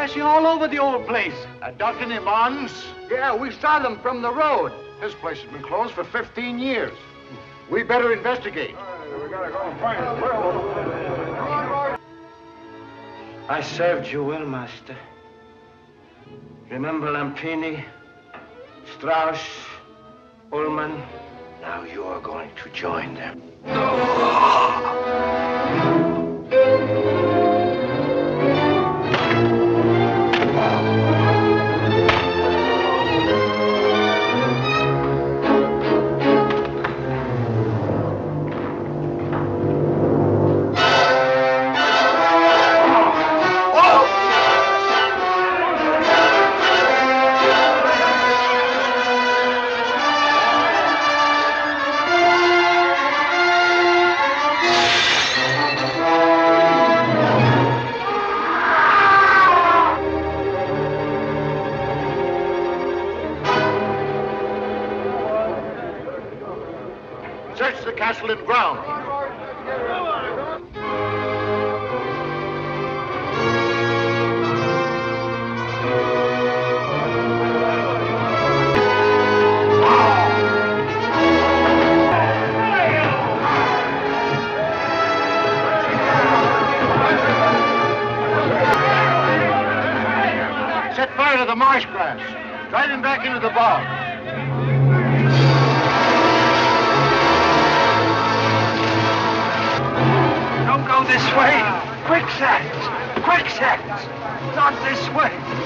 headlights flashing all over the old place. A duck any bonds? Yeah, we saw them from the road. This place has been closed for 15 years. We better investigate. We gotta go and find I served you well, master. Remember Lampini, Strauss, Ullman? Now you are going to join them. Search the castle and ground. Set fire to the marsh grass. Drive him back into the bog. This way! Quicksand! Quicksand! Not this way!